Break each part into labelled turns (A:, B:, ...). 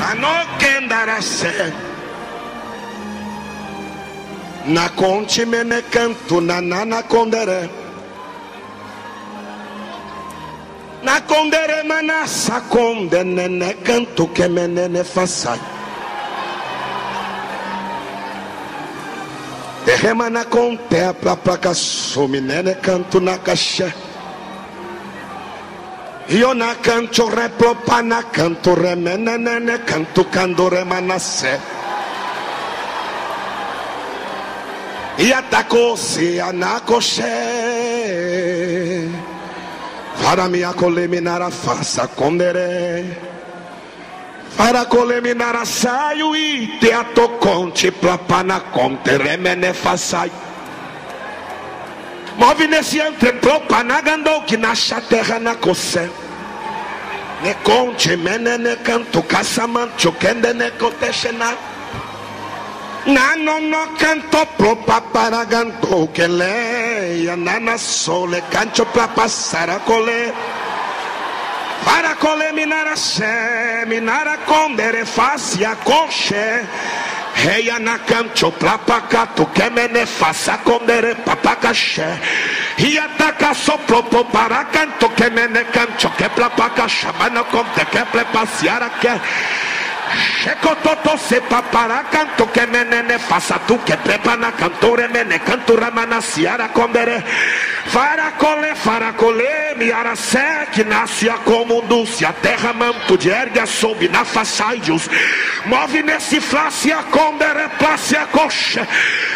A: Anokendarase. Na conte mene canto na nana condere. Na condere manassa conde nene canto que menene façai. Derrama na contempla placa some nene canto na caixa. Io na canto replo pana canto remene nene canto cando remanase. E atacou se anacoche. Para me acoleminar a faça condere. Para coleminar a saio e te atoconte plapana conte remene façai. Move nesse entre propanagando que nasce terra na coce. Ne conte mene ne canto caçamancho kende ne cotechena. Na no no canto propa para ganto que leia na sole cancho pra passar a cole. Para cole minara se minara condere facia coche. Reia na cancho pra pacato que mene faça condere papacache. E ataca sopro para canto que que pra pacache. Mano conte que pra passear aqui. Shekototo se papara canto que menene faça tu que pepa na cantore mene cantura manasiara condere faracole faracole miara se que nasce a comundúcia a terra manto de erga sob na façaios move nesse flace a condere a coxa.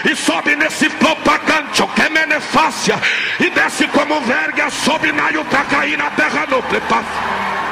A: E sobe nesse propagancho que mene fácia e desce como verga sob na cair na terra no prepasso